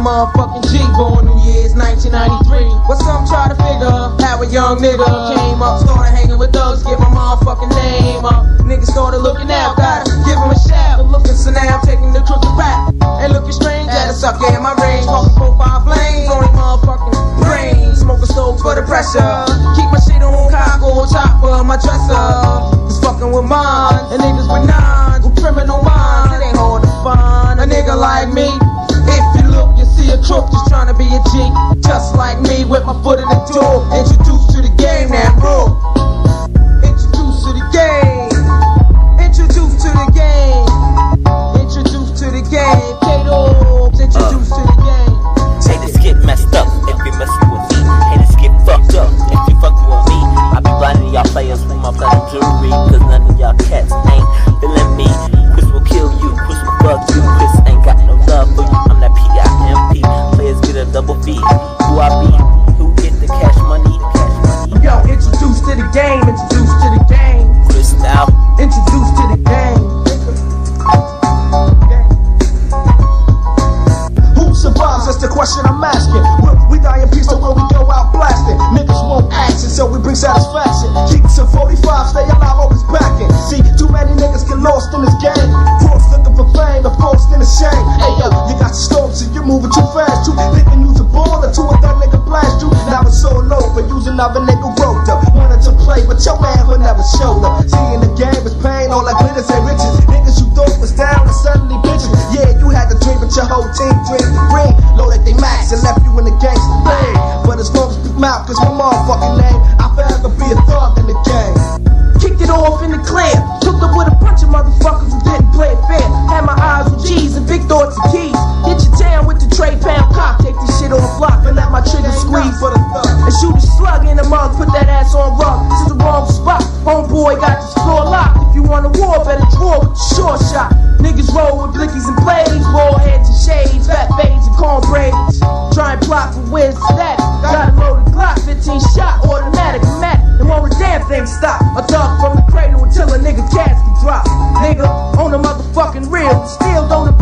motherfucking G. Born New Year's 1993. What some try to figure? How a young nigga came up, started hanging with thugs, give my motherfucking name up. Niggas started looking out, crook just trying to be a G. Just like me, with my foot in the door. Question I'm asking. Will we die in peace or will we go out blasting? Niggas won't action, so we bring satisfaction. Keep some 45, stay alive, always backing. See, too many niggas get lost in this game. Forced looking for fame, the forced in the shame. Hey yo, you got storms, so you're moving too fast. Too thinking you's a baller, two of that nigga blast you. Now it's all over, using another nigga wrote up. Wanted to play, but your man would never show up. Seeing the game is pain, all that glitters ain't riches. Niggas you thought was down, and suddenly bitches. Yeah, you had the dream, but your whole team dreamed Mouth, cause my motherfucking name, I forever be a thug in the game. Kicked it off in the clear. Hooked up with a bunch of motherfuckers who didn't play it fair. Had my eyes on G's and big thoughts and keys. Hit your town with the tray pound cock. Take this shit on the block and let my trigger squeeze. for the thug. And shoot a slug in the mug. Put that ass on rug. This is the wrong spot. Homeboy got this floor locked. If you want a war, better draw with the short shot. Niggas roll with blickies and blades. Roll heads and shades. Fat fades and corn braids. Try and plot for where's that thing stop. A thug from the cradle until a nigga casket drop. Nigga, on the motherfucking real, still don't